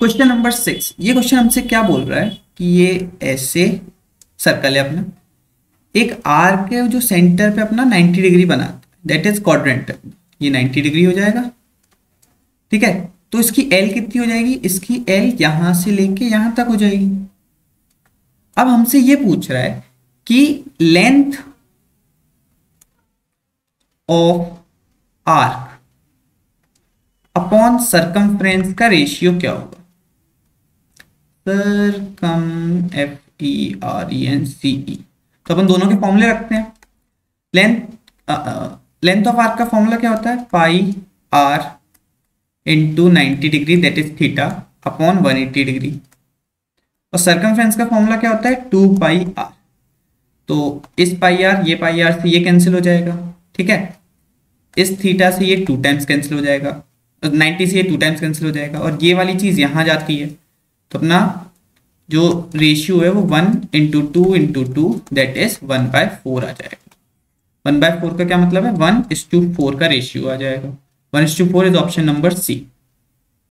Question number six ये question हमसे क्या बोल रहा है कि ये ऐसे सर्कल है अपना। एक आर के जो सेंटर पे अपना 90 डिग्री बनाता है दैट इज़ क्वाड्रेंट ये 90 डिग्री हो जाएगा। ठीक है? तो इसकी एल कितनी हो जाएगी? इसकी एल यहाँ से लेके यहाँ तक हो जाएगी। अब हमसे ये पूछ रहा है कि length of arc upon circumference का रेशियो क्या होगा? Circum F E R E N C E तो अपन दोनों के फॉर्मूले रखते हैं। लेंथ लेंथ ऑफ़ आर्क का फॉर्मूला क्या होता है? Pi R into ninety degree that is theta upon one eighty degree और सर्कमफ्रेंस का फॉर्मूला क्या होता है? टू पाई आर तो इस पाई आर ये पाई आर से ये कैंसिल हो जाएगा, ठीक है? इस थीटा से ये टू टाइम्स कैंसिल हो जाएगा नाइन्टी से ये टू टाइम्स कैंसिल हो जाएगा, और ये वाली चीज़ यहाँ जाती है। तो अपना जो रेशियो है वो one into two into two that is one by four आ जाएगा। वन बाय फोर का क्या मतलब है? वन इज़ टू फोर का रेशियो आ जाएगा। One is to four is option number C